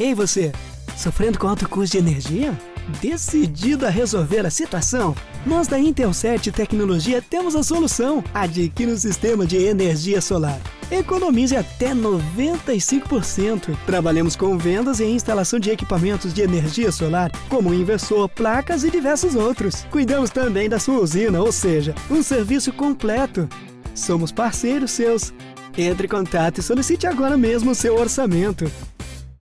Ei você, sofrendo com alto custo de energia? Decidido a resolver a situação? Nós da Intelset Tecnologia temos a solução. Adquira um sistema de energia solar. Economize até 95%. Trabalhamos com vendas e instalação de equipamentos de energia solar, como inversor, placas e diversos outros. Cuidamos também da sua usina, ou seja, um serviço completo. Somos parceiros seus. Entre em contato e solicite agora mesmo o seu orçamento.